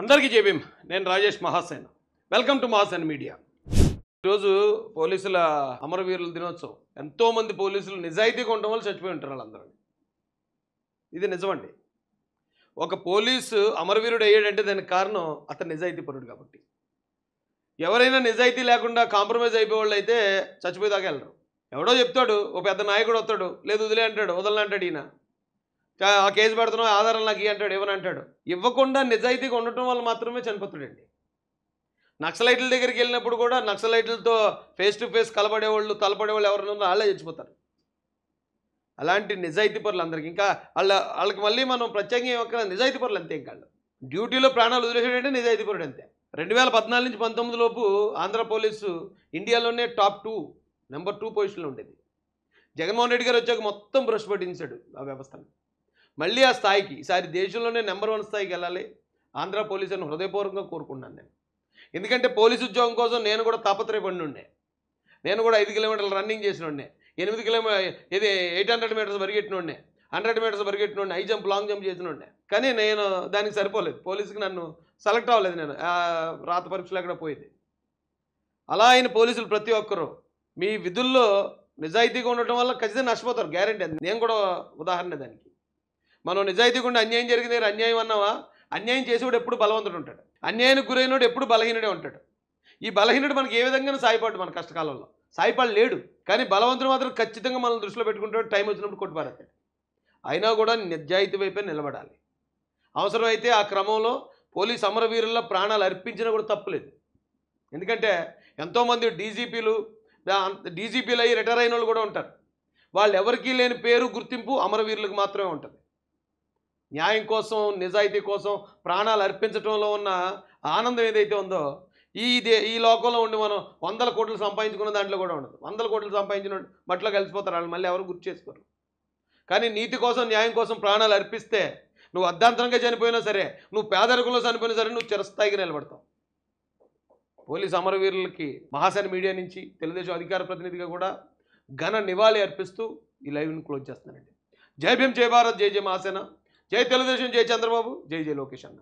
అందరికీ జేబీం నేను Rajesh Mahasen. Welcome to Mahasen media ఈరోజు పోలీసుల అమరవీరుల దినోత్సవం. ఎంతోమంది పోలీసులు నిజాయితీగా ఉండడం వల్ల చచ్చిపోయి ఉంటారు వాళ్ళందరూ. ఇది నిజమండి. ఒక పోలీసు అమరవీరుడు అయ్యాడంటే దానికి కారణం అతను నిజాయితీ పరుడు కాబట్టి. ఎవరైనా నిజాయితీ లేకుండా కాంప్రమైజ్ అయిపోయే వాళ్ళు అయితే చచ్చిపోయేదాకా వెళ్ళరు. ఎవడో చెప్తాడు ఓ పెద్ద నాయకుడు వస్తాడు లేదు వదిలే అంటాడు వదలనంటాడు ఈయన. ఆ కేసు పెడుతున్నావు ఆధారాలు నాకు అంటాడు ఇవ్వని అంటాడు. ఇవ్వకుండా నిజాయితీగా ఉండటం వల్ల మాత్రమే చనిపోతాడండి. నక్సలైట్ల దగ్గరికి వెళ్ళినప్పుడు కూడా నక్సలైట్లతో ఫేస్ టు ఫేస్ కలబడేవాళ్ళు తలపడేవాళ్ళు ఎవరైనా ఉన్నారో వాళ్ళే చచ్చిపోతారు. అలాంటి నిజాయితీ పరులు అందరికి. ఇంకా వాళ్ళ వాళ్ళకి మళ్ళీ మనం ప్రత్యేకంగా ఇవ్వక నిజాయితీ పరులు అంతే ఇంకా డ్యూటీలో ప్రాణాలు వదిలేసాడంటే నిజాయితీ పరుడు అంతే. రెండు వేల పద్నాలుగు నుంచి పంతొమ్మిది లోపు ఆంధ్ర పోలీసు ఇండియాలోనే టాప్ టూ నెంబర్ టూ పొజిషన్లో ఉండేది. జగన్మోహన్ రెడ్డి గారు వచ్చాక మొత్తం బ్రష్ పట్టించాడు ఆ వ్యవస్థను. మళ్ళీ ఆ స్థాయికి ఈసారి దేశంలోనే నెంబర్ వన్ స్థాయికి వెళ్ళాలి. ఆంధ్ర పోలీస్ అని హృదయపూర్వకంగా కోరుకున్నాను నేను. ఎందుకంటే పోలీసు ఉద్యోగం కోసం నేను కూడా తాపత్రయపడి ఉండే నేను కూడా ఐదు కిలోమీటర్లు రన్నింగ్ చేసిన ఉండే ఎనిమిది కిలోమీటర్ ఇది ఎయిట్ హండ్రెడ్ మీటర్స్ పరిగెట్టిన ఉండే హండ్రెడ్ మీటర్స్ పరిగెట్టిన ఉండే హై జంప్ లాంగ్ జంప్ చేసిన ఉండే కానీ నేను దానికి సరిపోలేదు. పోలీసుకి నన్ను సెలెక్ట్ అవ్వలేదు నేను. రాత పరీక్షలు అక్కడ పోయింది? అలా అయిన పోలీసులు ప్రతి ఒక్కరూ మీ విధుల్లో నిజాయితీగా ఉండటం వల్ల ఖచ్చితంగా నష్టపోతారు. గ్యారంటీ అది. నేను కూడా ఉదాహరణ దానికి. మనం నిజాయితీకుండా అన్యాయం జరిగింది దగ్గర అన్యాయం అన్నావా? అన్యాయం చేసేవాడు ఎప్పుడు బలవంతుడు ఉంటాడు. అన్యాయానికి గురైనడు ఎప్పుడు బలహీనుడే ఉంటాడు. ఈ బలహీనుడు మనకి ఏ విధంగా సాయపడ్డు మన కష్టకాలంలో. సాయపడు లేడు కానీ బలవంతుడు మాత్రం ఖచ్చితంగా మనం దృష్టిలో పెట్టుకుంటాడు టైం వచ్చినప్పుడు కొట్టుపారేస్తాడు అయినా కూడా నిజాయితీ వైపే నిలబడాలి. అవసరమైతే ఆ క్రమంలో పోలీస్ అమరవీరుల్లో ప్రాణాలు అర్పించినా కూడా తప్పులేదు ఎందుకంటే ఎంతోమంది డీజీపీలు డీజీపీలు అయ్యి రిటైర్ అయిన వాళ్ళు కూడా ఉంటారు. వాళ్ళు ఎవరికీ లేని పేరు గుర్తింపు అమరవీరులకు మాత్రమే ఉంటుంది. న్యాయం కోసం నిజాయితీ కోసం ప్రాణాలు అర్పించడంలో ఉన్న ఆనందం ఏదైతే ఉందో ఈ దే ఈ లోకంలో ఉండి మనం వందల కోట్లు సంపాదించుకున్న దాంట్లో కూడా ఉండదు. వందల కోట్లు సంపాదించిన వాడు మట్లో కలిసిపోతారు. వాళ్ళు మళ్ళీ ఎవరు గుర్తు చేసుకోరు. కానీ నీతి కోసం న్యాయం కోసం ప్రాణాలు అర్పిస్తే నువ్వు అర్ధాంతరంగా చనిపోయినా సరే నువ్వు పేదరికంలో చనిపోయినా సరే నువ్వు చిరస్థాయికి నిలబడతావు. పోలీస్ అమరవీరులకి మహాసేన మీడియా నుంచి తెలుగుదేశం అధికార ప్రతినిధిగా కూడా ఘన నివాళి అర్పిస్తూ ఈ లైవ్ని క్లోజ్ చేస్తున్నానండి. జై భీం జై భారత్ జై జయ మహాసేన. జై తెలుగుదేశం జై చంద్రబాబు జై జై లోకేష్ అన్న.